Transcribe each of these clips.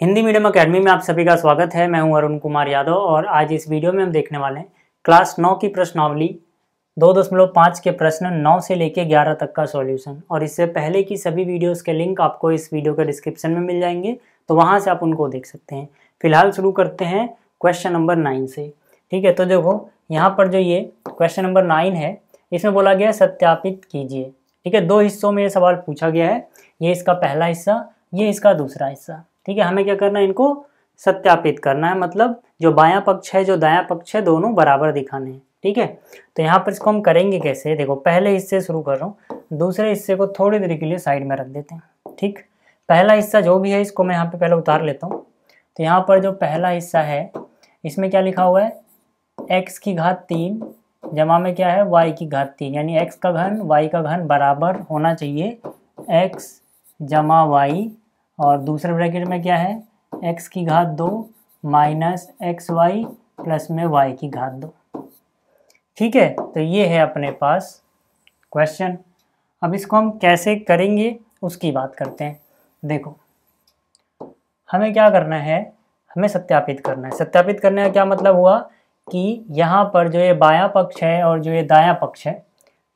Hindi medium academy में आप सभी का स्वागत है। मैं हूँ अरुण कुमार यादव और आज इस वीडियो में हम देखने वाले हैं क्लास नौ की प्रश्नावली, दो दशमलव पाँच के प्रश्न नौ से लेकर ग्यारह तक का सॉल्यूशन। और इससे पहले की सभी वीडियोस के लिंक आपको इस वीडियो के डिस्क्रिप्शन में मिल जाएँगे तो वहाँ से आप उनको देख सकते हैं। फ़िलहाल शुरू करते हैं क्वेश्चन नंबर नाइन से। ठीक है तो देखो, यहाँ पर जो ये क्वेश्चन नंबर नाइन है, इसमें बोला गया सत्यापित कीजिए। ठीक है, दो हिस्सों में ये सवाल पूछा गया है, ये इसका पहला हिस्सा, ये इसका दूसरा हिस्सा। ठीक है, हमें क्या करना है, इनको सत्यापित करना है मतलब जो बायां पक्ष है, जो दायां पक्ष है, दोनों बराबर दिखाने हैं, ठीक है? तो यहाँ पर इसको हम करेंगे कैसे? देखो, पहले हिस्से शुरू कर रहा हूँ, दूसरे हिस्से को थोड़ी देर के लिए साइड में रख देते हैं, ठीक? पहला हिस्सा जो भी है, इसको मैं यहाँ पे पहले उतार लेता हूँ। तो यहाँ पर जो पहला हिस्सा है, इसमें क्या लिखा हुआ है? एक्स की घात तीन जमा में क्या है? वाई की घात तीन, यानी एक्स का घन वाई का घन बराबर होना चाहिए एक्स जमा वाई और दूसरे ब्रैकेट में क्या है? एक्स की घात दो माइनस एक्स वाई प्लस में वाई की घात दो। ठीक है? तो ये है अपने पास क्वेश्चन अब इसको हम कैसे करेंगे, उसकी बात करते हैं। देखो, हमें क्या करना है? हमें सत्यापित करना है। सत्यापित करने का क्या मतलब हुआ? कि यहाँ पर जो ये बायां पक्ष है और जो ये दायां पक्ष है,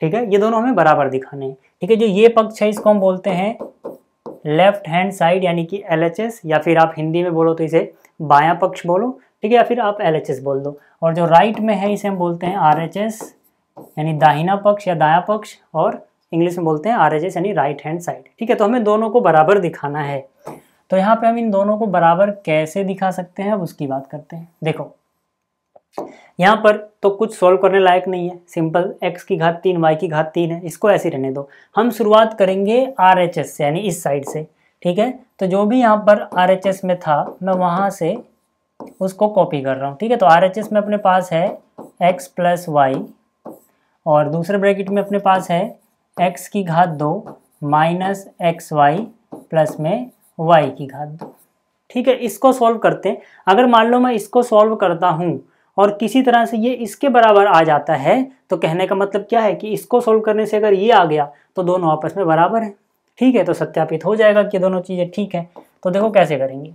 ठीक है? ये दोनों हमें बराबर दिखाने हैं। ठीक है, जो ये पक्ष है, इसको हम बोलते हैं लेफ़्ट हैंड साइड यानी कि एलएचएस या फिर आप हिंदी में बोलो तो इसे बायां पक्ष बोलो, ठीक है? या फिर आप एलएचएस बोल दो। और जो राइट में है, इसे हम बोलते हैं आरएचएस यानी दाहिना पक्ष या दाया पक्ष, और इंग्लिश में बोलते हैं आरएचएस यानी राइट हैंड साइड ठीक है तो हमें दोनों को बराबर दिखाना है। तो यहाँ पे हम इन दोनों को बराबर कैसे दिखा सकते हैं, अब उसकी बात करते हैं। देखो यहाँ पर तो कुछ सोल्व करने लायक नहीं है। सिंपल x की घात तीन, y की घात तीन है। इसको ऐसे रहने दो। हम शुरुआत करेंगे आर एच एस से, यानी इस साइड से, ठीक है? तो जो भी यहाँ पर आर एच एस में था, मैं वहाँ से उसको कॉपी कर रहा हूँ, ठीक है? तो आर एच एस में अपने पास है x प्लस वाई और दूसरे ब्रैकेट में अपने पास है x की घात दो माइनस एक्स वाई प्लस में y की घात दो, ठीक है? इसको सॉल्व करते हैं। अगर मान लो मैं इसको सॉल्व करता हूँ और किसी तरह से ये इसके बराबर आ जाता है तो कहने का मतलब क्या है कि इसको सोल्व करने से अगर ये आ गया तो दोनों आपस में बराबर है। ठीक है तो सत्यापित हो जाएगा कि दोनों चीज़ें ठीक है। तो देखो कैसे करेंगे।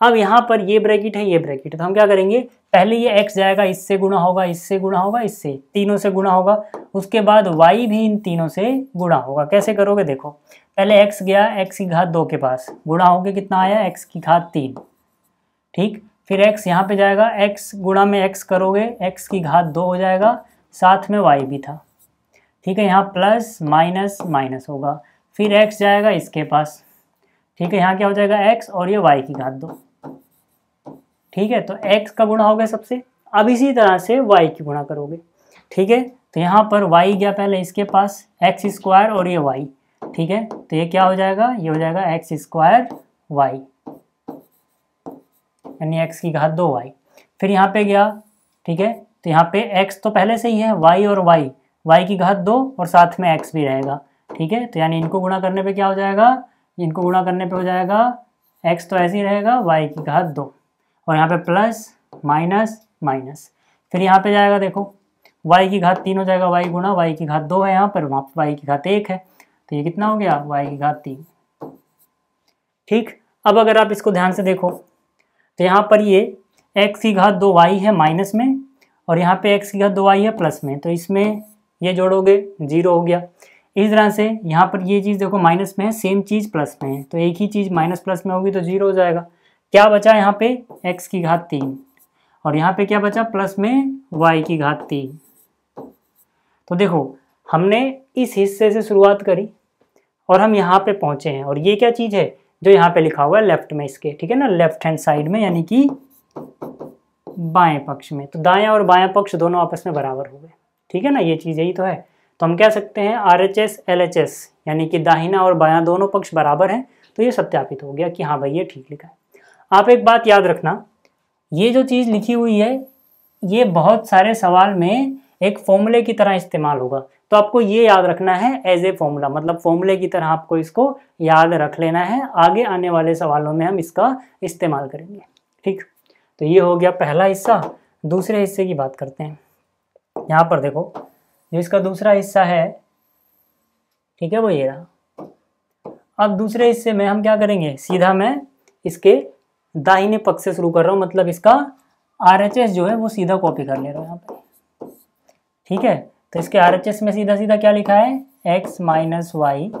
अब यहाँ पर ये ब्रैकेट है, ये ब्रैकेट। तो हम क्या करेंगे? पहले ये x जाएगा, इससे गुणा होगा, इससे गुणा होगा, इससे तीनों से गुणा होगा। उसके बाद y भी इन तीनों से गुणा होगा। कैसे करोगे? देखो, पहले x गया, x की घात दो के पास। गुणा होके कितना आया? x की घात तीन। ठीक? फिर x यहाँ पे जाएगा, x गुणा में x करोगे, x की घात दो हो जाएगा, साथ में y भी था। ठीक है, यहाँ प्लस माइनस माइनस होगा। फिर x जाएगा इसके पास। ठीक है, यहाँ क्या हो जाएगा, x और ये y की घात दो। ठीक है तो x का गुणा हो गया सबसे। अब इसी तरह से y की गुणा करोगे। ठीक है तो यहाँ पर y गया पहले इसके पास एक्स स्क्वायर और ये वाई ठीक है तो ये क्या हो जाएगा, ये हो जाएगा एक्स स्क्वायर वाई यानी एक्स की घात दो वाई फिर यहाँ पे गया, ठीक है? तो यहाँ पे एक्स तो पहले से ही है वाई और वाई वाई की घात दो और साथ में एक्स भी रहेगा, ठीक है? तो यानी इनको गुणा करने पे क्या हो जाएगा? इनको गुणा करने पे हो जाएगा एक्स तो ऐसे ही रहेगा वाई की घात दो। और यहाँ पे प्लस माइनस माइनस फिर यहाँ पे जाएगा, देखो वाई की घात तीन हो जाएगा वाई गुणा वाई की घात दो है यहाँ पर, वहाँ पर वाई की घात एक है। तो ये कितना हो गया? वाई की घात तीन। ठीक? अब अगर आप इसको ध्यान से देखो तो यहाँ पर ये एक्स की घात दो वाई है माइनस में और यहाँ पे एक्स की घात दो वाई है प्लस में। तो इसमें ये जोड़ोगे ज़ीरो हो गया। इस तरह से यहाँ पर ये चीज़ देखो माइनस में है सेम चीज़ प्लस में है। तो एक ही चीज़ माइनस प्लस में होगी तो ज़ीरो हो जाएगा। क्या बचा यहाँ पे? एक्स की घात तीन। और यहाँ पे क्या बचा? प्लस में वाई की घात तीन। तो देखो, हमने इस हिस्से से शुरुआत करी और हम यहाँ पे पहुँचे हैं। और ये क्या चीज़ है? जो यहाँ पे लिखा हुआ है लेफ़्ट में इसके, ठीक है ना? लेफ़्ट हैंड साइड में, यानी कि बाएँ पक्ष में। तो दाएँ और बाएँ पक्ष दोनों आपस में बराबर हो गए। ठीक है ना? ये चीज़ यही तो है। तो हम कह सकते हैं R H S L H S यानी कि दाहिना और बायां दोनों पक्ष बराबर हैं तो ये सत्यापित हो गया कि हाँ भाई, ये ठीक लिखा है। आप एक बात याद रखना, ये जो चीज़ लिखी हुई है, ये बहुत सारे सवाल में एक फॉर्मूले की तरह इस्तेमाल होगा। तो आपको ये याद रखना है एज ए फॉर्मूला मतलब फॉर्मूले की तरह आपको इसको याद रख लेना है। आगे आने वाले सवालों में हम इसका इस्तेमाल करेंगे, ठीक? तो ये हो गया पहला हिस्सा, दूसरे हिस्से की बात करते हैं। यहाँ पर देखो, जो इसका दूसरा हिस्सा है, ठीक है, वो ये रहा। अब दूसरे हिस्से में हम क्या करेंगे? सीधा मैं इसके दाहिने पक्ष से शुरू कर रहा हूँ मतलब इसका आर जो है वो सीधा कॉपी कर ले रहा हूँ यहाँ पर ठीक है? तो इसके आर एच एस में सीधा सीधा क्या लिखा है? एक्स माइनस वाई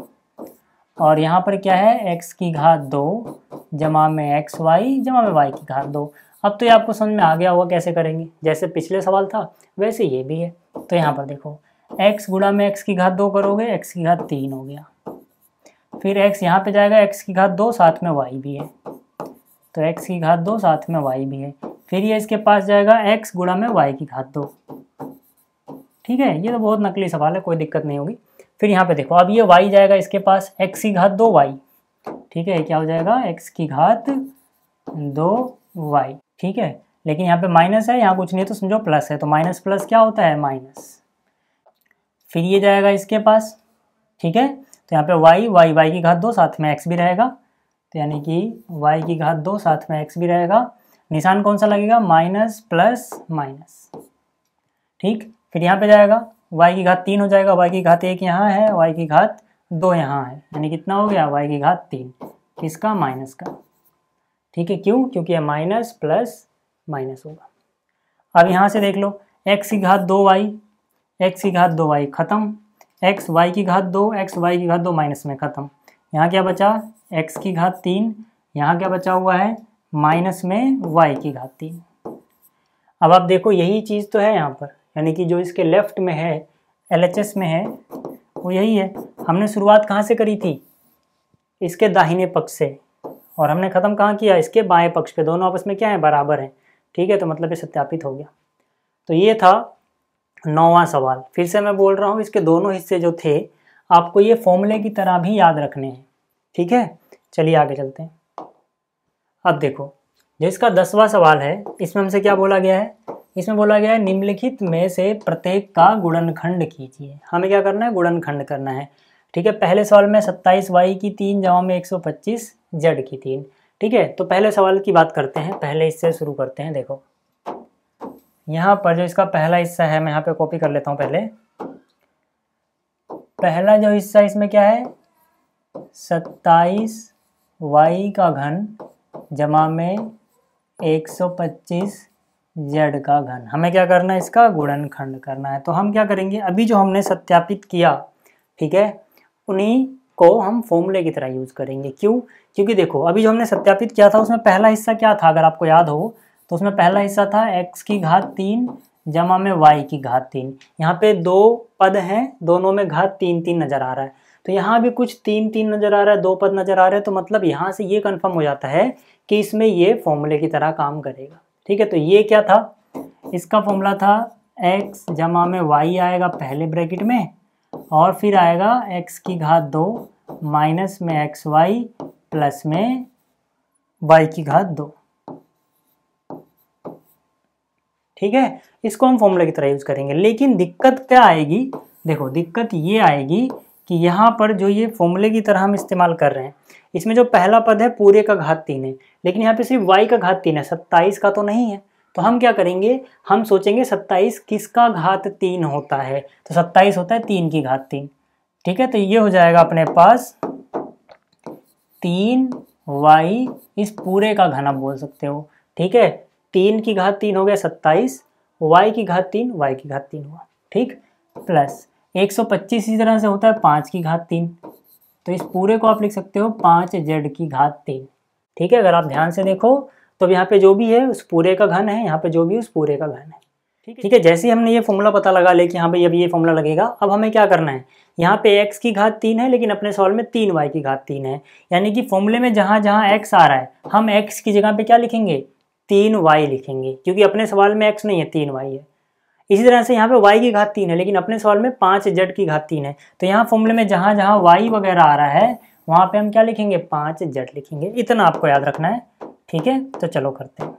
और यहाँ पर क्या है? X की घात दो, जमा में एक्स वाई जमा में y की घात दो। अब तो ये आपको समझ में आ गया होगा कैसे करेंगे। जैसे पिछले सवाल था, वैसे ये भी है। तो यहाँ पर देखो, x गुणा में एक्स की घात दो करोगे, x की घात तीन हो गया। फिर x यहाँ पे जाएगा, x की घात दो, साथ में y भी है। तो x की घात दो, साथ में y भी है। फिर ये इसके पास जाएगा, x गुणा में वाई की घात दो। ठीक है? ये तो बहुत नकली सवाल है, कोई दिक्कत नहीं होगी। फिर यहाँ पे देखो, अब ये y जाएगा इसके पास, x की घात दो वाई ठीक है क्या हो जाएगा? x की घात दो वाई ठीक है? लेकिन यहाँ पे माइनस है, यहाँ कुछ नहीं तो समझो प्लस है। तो माइनस प्लस क्या होता है? माइनस फिर ये जाएगा इसके पास। ठीक है? तो यहाँ पे वाई वाई वाई की घात दो, साथ में एक्स भी रहेगा। तो यानी कि वाई की घात दो, साथ में एक्स भी रहेगा। निशान कौन सा लगेगा? माइनस प्लस माइनस ठीक? फिर यहाँ पे जाएगा y की घात तीन हो जाएगा y की घात एक यहाँ है y की घात दो यहाँ है यानी कितना हो गया y की घात तीन किसका माइनस का ठीक है क्यों क्योंकि माइनस प्लस माइनस होगा अब यहाँ से देख लो x की घात दो वाई एक्स की घात दो वाई खत्म एक्स वाई की घात दो एक्स वाई की घात दो माइनस में ख़त्म यहाँ क्या बचा एक्स की घात तीन यहाँ क्या बचा हुआ है माइनस में वाई की घात तीन अब आप देखो यही चीज़ तो है यहाँ पर यानी कि जो इसके लेफ़्ट में है एलएचएस में है, वो यही है। हमने शुरुआत कहाँ से करी थी? इसके दाहिने पक्ष से। और हमने ख़त्म कहाँ किया? इसके बाएँ पक्ष पे। दोनों आपस में क्या है? बराबर हैं। ठीक है तो मतलब ये सत्यापित हो गया। तो ये था नौवा सवाल। फिर से मैं बोल रहा हूँ, इसके दोनों हिस्से जो थे, आपको ये फॉर्मूले की तरह भी याद रखने हैं। ठीक है? चलिए आगे चलते हैं। अब देखो, जो इसका दसवां सवाल है, इसमें हमसे क्या बोला गया है? इसमें बोला गया है, निम्नलिखित में से प्रत्येक का गुणनखंड कीजिए। हमें क्या करना है? गुणनखंड करना है। ठीक है, पहले सवाल में सत्ताईस वाई की तीन जमा में एक सौ पच्चीस, जेड की तीन। ठीक है तो पहले सवाल की बात करते हैं, पहले इससे शुरू करते हैं, देखो। यहाँ पर जो इसका पहला हिस्सा है, मैं यहाँ पे कॉपी कर लेता हूँ पहले। पहला जो हिस्सा इसमें क्या है? सत्ताईस वाई का घन जमा में एक सौ पच्चीस जेड का घन। हमें क्या करना है इसका? गुणनखंड करना है। तो हम क्या करेंगे? अभी जो हमने सत्यापित किया, ठीक है? उन्हीं को हम फॉर्मूले की तरह यूज़ करेंगे। क्यों? क्योंकि देखो, अभी जो हमने सत्यापित किया था, उसमें पहला हिस्सा क्या था, अगर आपको याद हो? तो उसमें पहला हिस्सा था एक्स की घात तीन जमा में वाई की घात तीन। यहाँ पे दो पद हैं, दोनों में घात तीन तीन नज़र आ रहा है। तो यहाँ भी कुछ तीन तीन नज़र आ रहा है, दो पद नज़र आ रहे हैं तो मतलब यहाँ से ये कन्फर्म हो जाता है कि इसमें ये फॉर्मूले की तरह काम करेगा। ठीक है तो ये क्या था? इसका फॉर्मूला था x जमा में y आएगा पहले ब्रैकेट में और फिर आएगा x की घात दो माइनस में एक्स वाई प्लस में y की घात दो। ठीक है, इसको हम फॉर्मूला की तरह यूज़ करेंगे। लेकिन दिक्कत क्या आएगी? देखो, दिक्कत ये आएगी कि यहाँ पर जो ये फॉर्मूले की तरह हम इस्तेमाल कर रहे हैं, इसमें जो पहला पद है पूरे का घात तीन है, लेकिन यहाँ पे सिर्फ़ वाई का घात तीन है, सत्ताईस का तो नहीं है। तो हम क्या करेंगे? हम सोचेंगे सत्ताईस किसका घात तीन होता है? तो सत्ताईस होता है तीन की घात तीन। ठीक है तो ये हो जाएगा अपने पास तीन वाई इस पूरे का घन आप बोल सकते हो। ठीक है, तीन की घात तीन हो गया सत्ताईस वाई की घात तीन वाई की घात तीन हुआ। ठीक प्लस एक सौ पच्चीस इसी तरह से होता है पाँच की घात तीन। तो इस पूरे को आप लिख सकते हो पाँच जेड की घात तीन। ठीक है अगर आप ध्यान से देखो तो यहाँ पे जो भी है उस पूरे का घन है यहाँ पे जो भी है उस पूरे का घन है। ठीक है। ठीक है जैसे ही हमने ये फॉर्मूला पता लगा ले कि यहाँ पे अब ये फॉर्मूला लगेगा अब हमें क्या करना है? यहाँ पे x की घात तीन है लेकिन अपने सवाल में तीन y की घात तीन है। यानी कि फॉर्मूले में जहाँ जहाँ x आ रहा है हम x की जगह पे क्या लिखेंगे? तीन y लिखेंगे क्योंकि अपने सवाल में x नहीं है तीन y है। इसी तरह से यहाँ पे y की घात तीन है, लेकिन अपने सवाल में पाँच जेड की घात तीन है। तो यहाँ फॉर्मूले में जहाँ जहाँ y वगैरह आ रहा है, वहाँ पे हम क्या लिखेंगे? पाँच जेड लिखेंगे। इतना आपको याद रखना है, ठीक है? तो चलो करते हैं।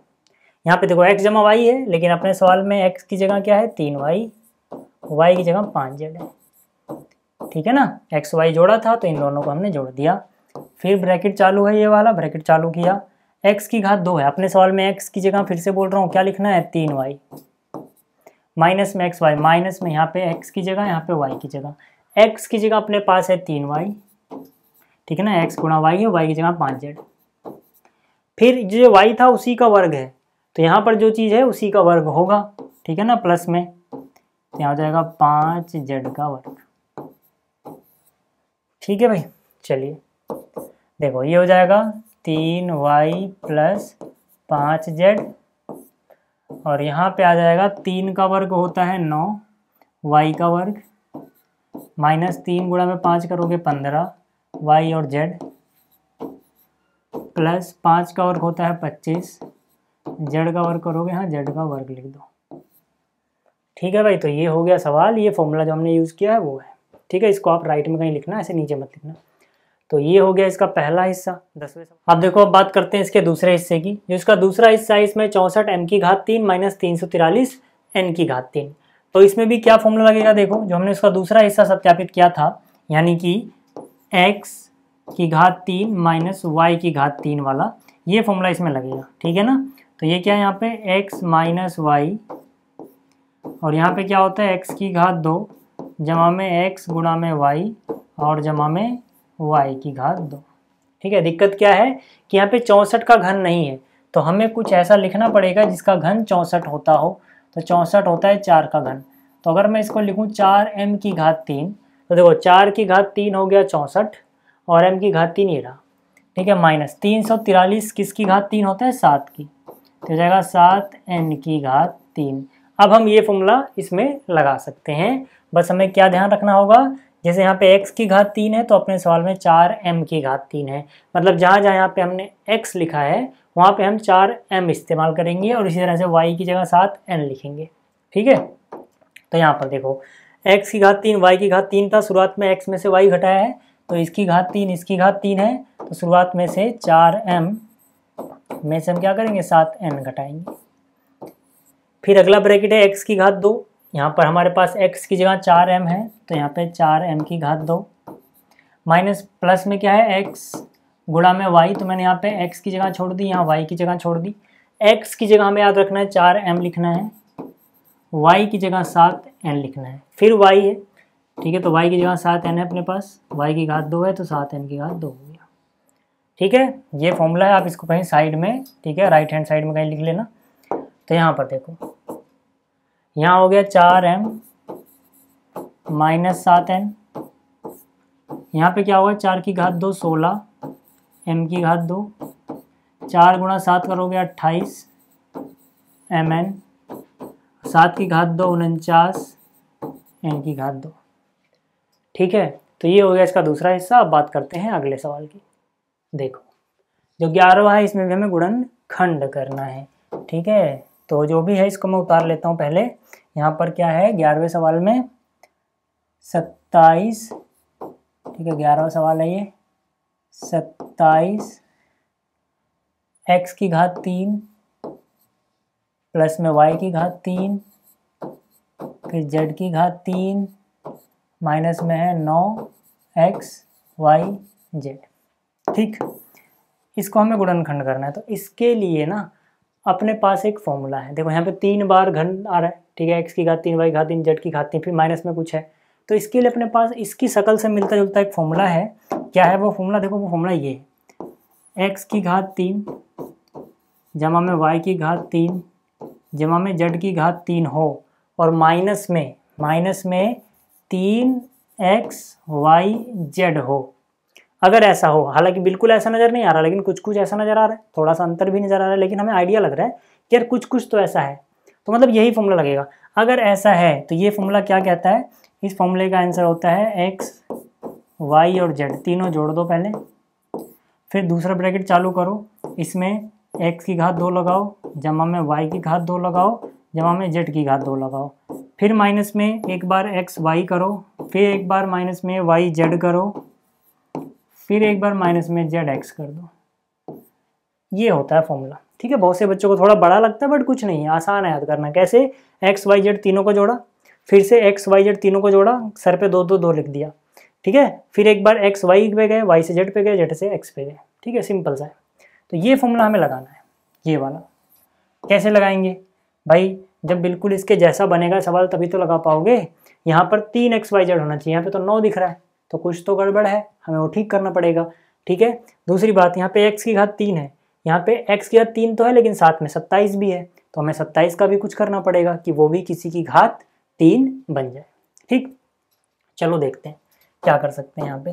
यहाँ पे देखो, x जमा वाई है, लेकिन अपने सवाल में x की जगह क्या है? तीन वाई वाई की जगह पाँच जेड है। ठीक है ना? एक्स वाई जोड़ा था तो इन दोनों को हमने जोड़ दिया। फिर ब्रैकेट चालू है ये वाला, ब्रैकेट चालू किया। एक्स की घात दो है। अपने सवाल में एक्स की जगह फिर से बोल रहा हूँ, क्या लिखना है? तीन वाई माइनस में एक्स वाई, माइनस में यहाँ पे x की जगह, यहाँ पे वाई की जगह। एक्स की जगह अपने पास है तीन वाई, ठीक है ना? x गुणा वाई है y की जगह पाँच जेड। फिर जो वाई था, उसी का वर्ग है। तो यहाँ पर जो चीज़ है, उसी का वर्ग होगा, ठीक है ना? प्लस में। तो यहाँ हो जाएगा पाँच जेड का वर्ग। ठीक है भाई? चलिए। देखो, ये हो जाएगा तीन वाई प्लस पाँच जेड। और यहाँ पे आ जाएगा तीन का वर्ग होता है नौ, वाई का वर्ग, माइनस तीन गुणा में पाँच करोगे पंद्रह, वाई और जेड, प्लस पाँच का वर्ग होता है पच्चीस, जेड का वर्ग करोगे हाँ जेड का वर्ग लिख दो। ठीक है भाई तो ये हो गया सवाल, ये फॉर्मूला जो हमने यूज़ किया है वो है। ठीक है, इसको आप राइट में कहीं लिखना, ऐसे नीचे मत लिखना। तो ये हो गया इसका पहला हिस्सा, दसवें अब देखो, अब बात करते हैं इसके दूसरे हिस्से की, जो इसका दूसरा हिस्सा है, इसमें चौंसठ एम की घात तीन माइनस तीन सौ तिरालीस एन की घात तीन। तो इसमें भी क्या फॉर्मूला लगेगा? देखो, जो हमने इसका दूसरा हिस्सा सत्यापित किया था, यानी कि एक्स की घात तीन माइनस वाई की घात तीन वाला, ये फॉर्मूला इसमें लगेगा, ठीक है ना? तो ये क्या है यहाँ पे? एक्स माइनस वाई और यहाँ पे क्या होता है? एक्स की घात दो, जमा में एक्स गुणा में वाई और जमा में वाई की घात दो। ठीक है, दिक्कत क्या है कि यहाँ पे चौंसठ का घन नहीं है तो हमें कुछ ऐसा लिखना पड़ेगा जिसका घन चौंसठ होता हो। तो चौंसठ होता है चार का घन। तो अगर मैं इसको लिखूँ चार एम की घात तीन तो देखो चार की घात तीन हो गया चौंसठ और एम की घात तीन ये रहा। ठीक है, माइनस तीन सौ तिरालीस किसकी घात तीन होता है? सात की। तो जाएगा सात एन की घात तीन। अब हम ये फॉर्मूला इसमें लगा सकते हैं। बस हमें क्या ध्यान रखना होगा जैसे यहाँ पे x की घात तीन है तो अपने सवाल में चार m की घात तीन है। मतलब जहाँ जहाँ यहाँ पे हमने x लिखा है, वहाँ पे हम चार m इस्तेमाल करेंगे और इसी तरह से y की जगह सात n लिखेंगे। ठीक है? तो यहाँ पर देखो, x की घात तीन, y की घात तीन था, शुरुआत में x में से y घटाया है तो इसकी घात तीन, इसकी घात तीन है तो शुरुआत में से चार एम में से हम क्या करेंगे? सात एन घटाएँगे। फिर अगला ब्रैकेट है एक्स की घात दो यहाँ पर हमारे पास एक्स की जगह चार एम है तो यहाँ पे चार एम की घात दो। माइनस प्लस में क्या है? एक्स गुणा में वाई तो मैंने यहाँ पे एक्स की जगह छोड़ दी, यहाँ वाई की जगह छोड़ दी। एक्स की जगह हमें याद रखना है, चार एम लिखना है। वाई की जगह सात एन लिखना है। फिर वाई है, ठीक है तो y की जगह सात एन है अपने पास। y की घात दो है तो सात एन की घात दो हो गया। ठीक है, ये फॉर्मूला है, आप इसको कहीं साइड में, ठीक है राइट हैंड साइड में कहीं लिख लेना। तो यहाँ पर देखो यहाँ हो गया चार एम माइनस सात एन यहाँ पे क्या होगा चार की घात दो, सोलह। एम की घात दो। चार गुणा सात करोगे अट्ठाईस एम एन सात की घात दो, उनचास एन की घात दो। ठीक है? तो ये हो गया इसका दूसरा हिस्सा। अब बात करते हैं अगले सवाल की। देखो, जो ग्यारहवा है, इसमें भी हमें गुणन खंड करना है। ठीक है? तो जो भी है इसको मैं उतार लेता हूँ पहले। यहाँ पर क्या है? ग्यारहवें सवाल में सत्ताईस, ठीक है, ग्यारहवा सवाल है ये। सत्ताईस एक्स की घात तीन प्लस में वाई की घात तीन, फिर जेड की घात तीन, माइनस में है नौ एक्स वाई जेड ठीक? इसको हमें गुणनखंड करना है। तो इसके लिए ना अपने पास एक फॉर्मूला है। देखो यहाँ पे तीन बार घन आ रहा है, ठीक है? एक्स की घात तीन वाई घात तीन जेड की घात तीन, फिर माइनस में कुछ है। तो इसके लिए अपने पास, इसकी शकल से मिलता जुलता एक फॉर्मूला है। क्या है वो फॉर्मूला देखो वो फॉर्मूला ये। एक्स की घात तीन, जमा में वाई की घात तीन, जमा में जेड की घात तीन हो, और माइनस में माइनस में तीन एक्स वाई जेड हो। अगर ऐसा हो, हालाँकि बिल्कुल ऐसा नज़र नहीं आ रहा, लेकिन कुछ कुछ ऐसा नज़र आ रहा है, थोड़ा सा अंतर भी नज़र आ रहा है, लेकिन हमें आइडिया लग रहा है कि यार कुछ कुछ तो ऐसा है। तो मतलब यही फॉर्मूला लगेगा। अगर ऐसा है तो ये फॉर्मूला क्या कहता है? इस फॉर्मूले का आंसर होता है एक्स वाई और जेड तीनों जोड़ दो पहले। फिर दूसरा ब्रैकेट चालू करो। इसमें एक्स की घात दो लगाओ, जमा में वाई की घात दो लगाओ, जमा में जेड की घात दो लगाओ। फिर माइनस में एक बार एक्स वाई करो। फिर एक बार माइनस में वाई जेड करो। फिर एक बार माइनस में जेड एक्स कर दो। ये होता है फॉर्मूला। ठीक है, बहुत से बच्चों को थोड़ा बड़ा लगता है, बट कुछ नहीं है आसान है याद करना। कैसे? एक्स, वाई, जेड तीनों को जोड़ा, फिर से एक्स, वाई, जेड तीनों को जोड़ा, सर पे दो दो दो लिख दिया। ठीक है? फिर एक बार एक्स, वाई पे गए, वाई से जेड पे गए, जेड से एक्स पे गए। ठीक है, सिंपल सा है। तो ये फॉर्मूला हमें लगाना है, ये वाला। कैसे लगाएँगे? भाई, जब बिल्कुल इसके जैसा बनेगा सवाल, तभी तो लगा पाओगे। यहाँ पर तीन एक्स, वाई, जेड होना चाहिए, यहाँ पे तो नौ दिख रहा है। तो कुछ तो गड़बड़ है, हमें वो ठीक करना पड़ेगा, ठीक है? दूसरी बात, यहाँ पे एक्स की घात तीन है। यहाँ पे x की घात तीन तो है, लेकिन साथ में सत्ताईस भी है। तो हमें सत्ताईस का भी कुछ करना पड़ेगा कि वो भी किसी की घात तीन बन जाए, ठीक? चलो देखते हैं, क्या कर सकते हैं यहाँ पे।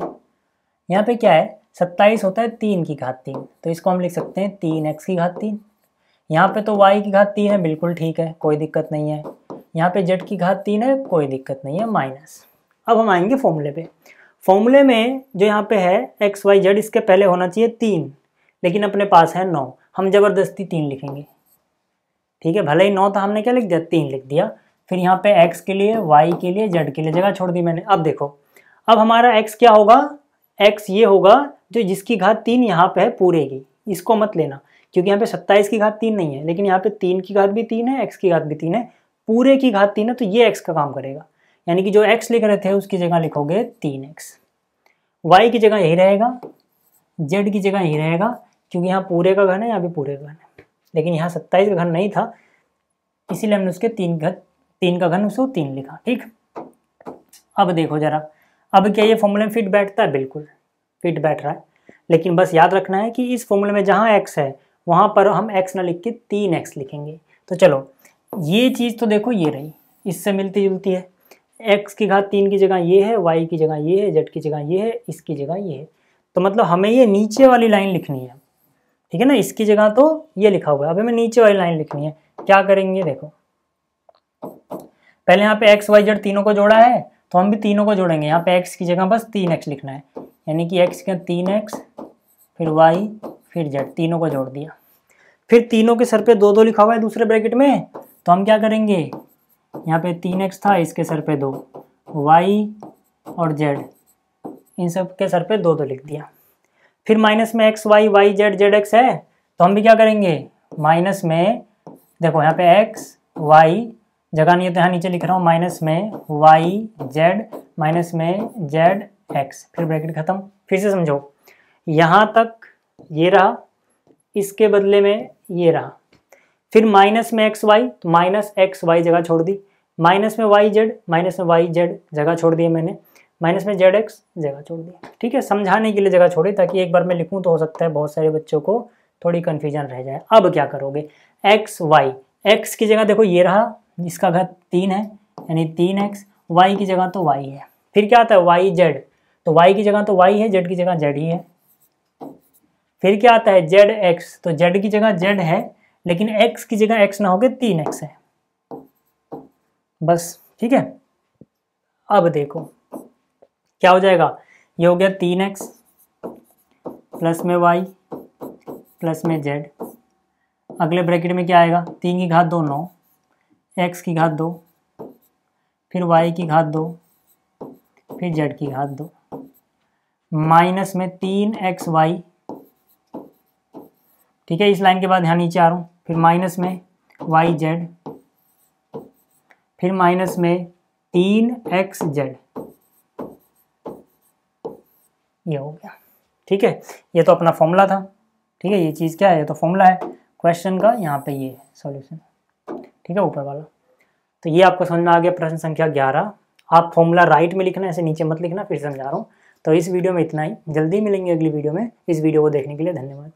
यहाँ पे क्या है? सत्ताईस होता है तीन की घात तीन तो इसको हम लिख सकते हैं तीन एक्स की घात तीन। यहाँ पे तो वाई की घात तीन है, बिल्कुल ठीक है, कोई दिक्कत नहीं है। यहाँ पे जेड की घात तीन है, कोई दिक्कत नहीं है, माइनस। अब हम आएँगे फॉर्मूले पे। फॉर्मूले में जो यहाँ पे है एक्स, वाई, जेड, इसके पहले होना चाहिए तीन, लेकिन अपने पास है नौ। हम ज़बरदस्ती तीन लिखेंगे। ठीक है, भले ही नौ था हमने क्या लिख दिया? तीन लिख दिया। फिर यहाँ पे एक्स के लिए, वाई के लिए, जेड के लिए जगह छोड़ दी मैंने। अब देखो, अब हमारा एक्स क्या होगा? एक्स ये होगा जो जिसकी घात तीन यहाँ पे है पूरे की इसको मत लेना, क्योंकि यहाँ पे सत्ताईस की घात तीन नहीं है, लेकिन यहाँ पे तीन की घात भी तीन है, एक्स की घात भी तीन है। पूरे की घात तीन है तो ये एक्स का काम करेगा। यानी कि जो एक्स लिख रहे थे उसकी जगह लिखोगे तीन एक्स वाई की जगह यही रहेगा जेड की जगह यही रहेगा, क्योंकि यहाँ पूरे का घन है, यहाँ भी पूरे का घन है। लेकिन यहाँ सत्ताईस का घन नहीं था, इसीलिए हमने उसके तीन घन, तीन का घन उसको तीन लिखा, ठीक? अब देखो जरा, अब क्या ये फॉर्मूले में फिट बैठता है? बिल्कुल फिट बैठ रहा है। लेकिन बस याद रखना है कि इस फॉर्मूले में जहाँ एक्स है, वहाँ पर हम एक्स ना लिख के तीन एक्स लिखेंगे। तो चलो, ये चीज़ तो देखो, ये रही, इससे मिलती जुलती है। एक्स की घात तीन की जगह ये है, वाई की जगह ये है, जेड की जगह ये है, इसकी जगह ये है। तो मतलब हमें ये नीचे वाली लाइन लिखनी है। ठीक है ना? इसकी जगह तो ये लिखा हुआ है। अब हमें नीचे वाली लाइन लिखनी है। क्या करेंगे? देखो। पहले यहाँ पे एक्स, वाई, जेड तीनों को जोड़ा है तो हम भी तीनों को जोड़ेंगे। यहाँ पे एक्स की जगह बस तीन एक्स लिखना है। यानी कि एक्स का तीन एक्स, फिर वाई, फिर जेड। तीनों को जोड़ दिया। फिर तीनों के सर पे दो दो लिखा हुआ है दूसरे ब्रैकेट में। तो हम क्या करेंगे? यहाँ पे तीन एक्स था, इसके सर पे दो। वाई और जेड इन सब के सर पे दो दो लिख दिया। फिर माइनस में x y y z z x है तो हम भी क्या करेंगे? माइनस में, देखो यहाँ पे एक्स वाई जगह नहीं है तो यहाँ नीचे लिख रहा हूँ माइनस में वाई जेड माइनस में जेड एक्स फिर ब्रैकेट खत्म। फिर से समझो। यहाँ तक ये रहा, इसके बदले में ये रहा। फिर माइनस में एक्स वाई तो माइनस एक्स वाई जगह छोड़ दी। माइनस में वाई जेड माइनस में वाई जेड जगह छोड़ दी मैंने। माइनस में जेड एक्स जगह छोड़ दिया। ठीक है, समझाने के लिए जगह छोड़ी ताकि एक बार मैं लिखूँ तो हो सकता है बहुत सारे बच्चों को थोड़ी कन्फ्यूज़न रह जाए। अब क्या करोगे? एक्स वाई एक्स की जगह देखो ये रहा, इसका घात तीन है, यानी तीन एक्स वाई की जगह तो वाई है। फिर क्या आता है? वाई जेड तो वाई की जगह तो वाई है जेड की जगह जेड ही है। फिर क्या आता है? जेड एक्स तो जेड की जगह जेड है, लेकिन एक्स की जगह एक्स ना हो गए तीन एक्स है। बस, ठीक है? अब देखो, क्या हो जाएगा? ये हो गया तीन एक्स प्लस में वाई प्लस में जेड अगले ब्रैकेट में क्या आएगा? तीन की घात दो नौ एक्स की घात दो, फिर वाई की घात दो, फिर जेड की घात दो। माइनस में तीन एक्स वाई ठीक है? इस लाइन के बाद यहाँ नीचे आ रहा हूँ। फिर माइनस में वाई जेड फिर माइनस में तीन एक्स जेड। ये हो गया। ठीक है? ये तो अपना फॉर्मूला था। ठीक है? ये चीज़ क्या है? ये तो फॉर्मूला है। क्वेश्चन का यहाँ पे ये सॉल्यूशन। ठीक है? ऊपर वाला। तो ये आपको समझ में आ गया प्रश्न संख्या ग्यारह। आप फॉर्मूला राइट में लिखना, ऐसे नीचे मत लिखना, फिर समझा रहा हूँ। तो इस वीडियो में इतना ही। जल्दी मिलेंगे अगली वीडियो में। इस वीडियो को देखने के लिए धन्यवाद।